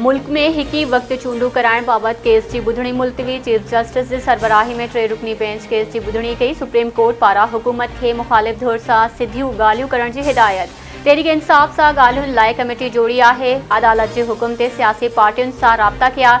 मुल्क में हिकी वक्त चूंडू कराने बाबति केस की ॿुधणी मुलतवी, चीफ जस्टिस जे सरबराही में टे रुकनी बेंच केस जी ॿुधणी कई सुप्रीम कोर्ट पारा हुकूमत के मुख़ालिफ़ धुर से सिधियूं ॻाल्हियूं करण हिदायत। तहरीक इंसाफ़ सां लाइ कमेटी जोड़ी है अदालत के हुकुम से सियासी पार्टियुनि सां राब्ता कया।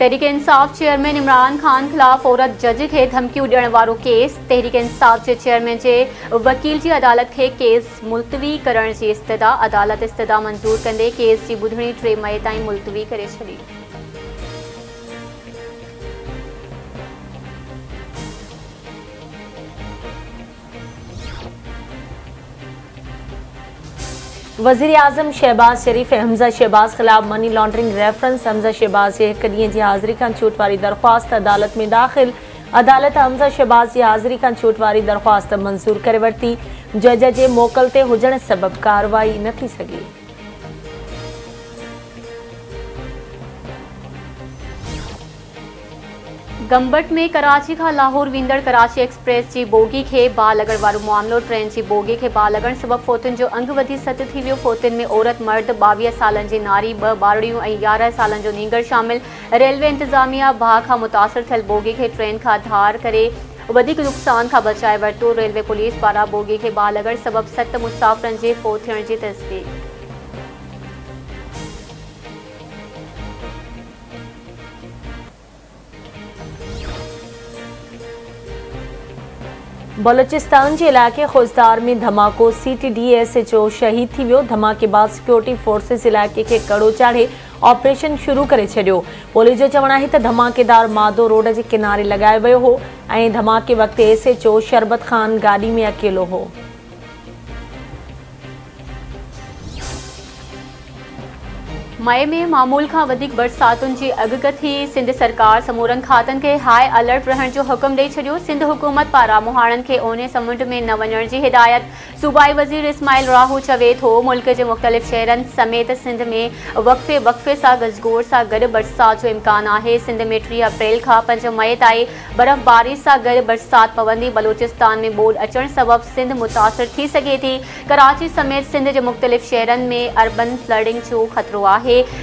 तहरीक इंसाफ़ चेयरमैन इमरान ख़ान ख़िलाफ़ औरत जज खे धमकियूं ॾियण वारो केस। तहरीक इंसाफ़ जे चेयरमैन जे वकील जी अदालत खे केस मुलतवी करण जी इस्तदा अदालत इस्तदा मंज़ूर कंदे केस जी ॿुधणी टे मई ताईं मुलतवी करे छॾी वज़ीर आज़म शहबाज शरीफ़, हमज़ा शहबाज ख़िलाफ़ money laundering reference, Hamza Shahbaz एक ॾींहं की हाज़िरी का छूट वाली दरख़्वास्त, अदालत में दाख़िल। अदालत हमज़ा शहबाज की हाज़िरी का छूट वारी दरख़्वास्त मंज़ूर करे वरती। जज के मोकल ते हुजण सबबि कार्रवाई न सघी। गंबट में कराची खां लाहौर वेंदड़ कराची एक्सप्रेस जी बोगी खे बाहि लॻण वारो मामिलो, ट्रेन जी बोगी खे बाहि लॻण सबबि फ़ौतुनि जो अंग वधी सत थी वियो। फ़ौतुनि में औरत, मर्द सालनि जी नारी ॿ ॿारड़ियूं ऐं यारहं सालनि जो नींगर शामिल। रेलवे इंतिज़ामिया बाहि खां मुतासिर थियल बोगी खे ट्रेन खां धार करे नुक़सान खां बचाए वरितो। रेलवे पुलिस पारां बोगी खे बाहि सबबि सत मुसाफ़िरनि जे फ़ौत थियण तस्दीक। बलोचिस्तान के इलाके खोजदार में धमाको C T D S H O शहीद थी वियो। धमाके बाद सिक्योरिटी फोर्सेस इलाके के कड़ो चाढ़े ऑपरेशन शुरू कर छॾियो पुलिस जो चवण है त धमाकेदार मादो रोड के किनारे लॻायो वो हो। धमाके वक्त एस एच ओ शरबत ख़ान गाड़ी में अकेलो हो। मई में मामूल खां वधीक बरसातुनि जी अॻकथी सिंध सरकार समूरनि खातनि खे हाई अलर्ट रहण जो हुकुम ॾेई छॾियो। सिंध हुकूमत पारां मुहाणनि खे ओने समुंड में न वञण जी हिदायत। सूबाई वज़ीर इस्माइल राहू चवे थो, मुल्क जे मुख़्तलिफ़ शहरनि समेत सिंध में वक़फ़े वक़फ़े सां गज़गोड़ सां गॾु बरसाति इम्कानु आहे। सिंध में टीह अप्रैल खां पंज मई ताईं बर्फ़बारी सां गॾु बरसाति पवंदी। बलोचिस्तान में ॿोॾि अचण सबबि सिंध मुतासिर थी थी। कराची समेत सिंध जे मुख़्तलिफ़ शहरनि में अर्बन फ्लडिंग जो ख़तरो आहे।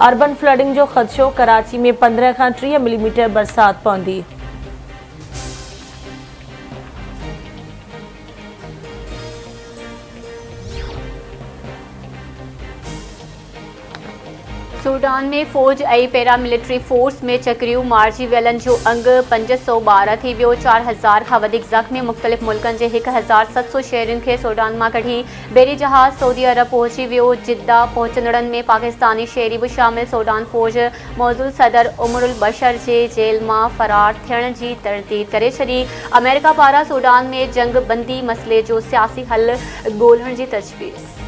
अर्बन फ्लडिंग जो ख़दशो कराची में पंद्रह खां टीह मिलीमीटर बरसात पवंदी सूडान में फ़ौज ऐं पैरामिलिट्री फोर्स में चक्रियूं मारिजी वियलनि जो अंग पंज सौ ॿारहं थी वियो चारि हज़ार खां वधीक ज़ख़्मी मुख़्तलिफ़ मुल्कनि जे हिकु हज़ार सत सौ शहरियुनि खे सूडान माँ कढी। बेरी जहाज़ सऊदी अरब पहुची वियो जिद्दा पहुचंदड़नि में पाकिस्तानी शहरी बि शामिल। सूडान फ़ौज मौजूदु सदर उमरुल बशर जे जेल माँ फ़रार थियण जी तरदीद करे छॾी। अमेरिका पारां सूडान में जंग बंदी मसइले जो सियासी हल ॻोल्हण जी तजवीज़।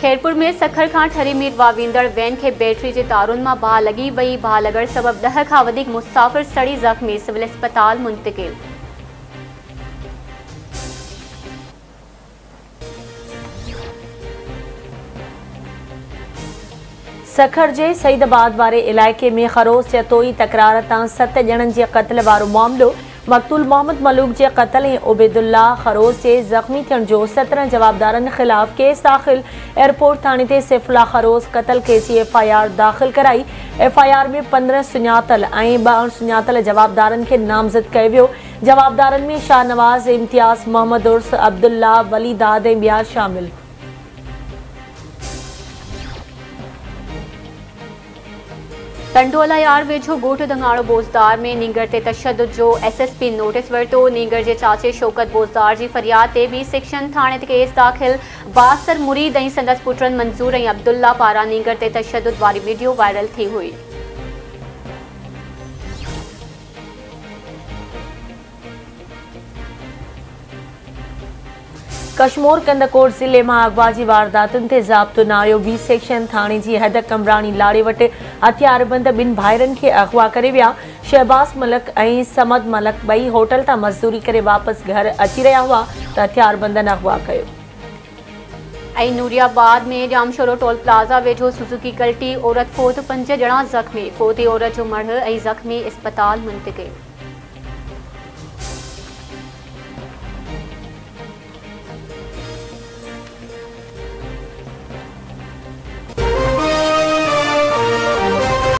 खैरपुर में सखर खां ठरी मीर वावींदड़ वैन खे बैटरी जे तारुनि माँ बाहि लॻी वई बाहि लॻण सबबि खां वधीक मुसाफ़िर सड़ी ज़ख़्मी, सिविल अस्पताल मुंतकिल। सखर जे सईदाबाद वारे इलाइक़े में ख़रोस चतोई तकरार सत ॼणनि जे क़त्ल वारो मामिलो मक़तूल मोहम्मद मलूक जे क़त्ल ऐं उबैदुल्ला खरोस जे ज़ख़्मी थियण जो सत्रहं जवाबदारनि ख़िलाफ़ केस दाख़िल। एयरपोर्ट थाणे ते सिफ़ला खरोस क़त्ल केस जी एफ़ आई आर दाख़िल कराई। एफ़ आई आर में पंद्रहं सुञातल ऐं ॿ अणसुञातल जवाबदारनि खे नामज़द कयो वियो। जवाबदारनि में शाहनवाज़ इम्तियाज़ मोहम्मद उर्स अब्दुल्ला वलीदाद ऐं ॿिया शामिल। टंडोला यार वेझो ॻोठ दंगाड़ो बोज़दार में नींगर ते तशद जो एस एस पी नोटिस वरितो, नींगर जे चाचे शौकत बोज़दार जी फरियाद ते बी सेक्शन थाणे ते केस दाख़िल। बासर मुरीद ऐं पुटनि मंज़ूर अब्दुल्ला पारां नींगर ते तशद वारी वीडियो वायरल थी हुई। ज़िले में अगवा जी वारदातुनि ते ज़ाब्तो आयो। बी सेक्शन थाने जी हद कमरानी लाड़े वटि हथियारबंद ॿिनि भाइरनि खे अगवा करे शहबाज़ मलक समद मलक ॿई होटल तां मज़दूरी करे वापसि घर अची रहिया हुआ, त हथियारबंदनि अगवा कयो। नूरियाबाद में जामशोरो टोल प्लाज़ा वेझो सुज़ुकी कल्टी औरत फोत पंज ॼणा ज़ख़्मी। फोती औरत जो ऐं ज़ख़्मी अस्पताल मुंतकिल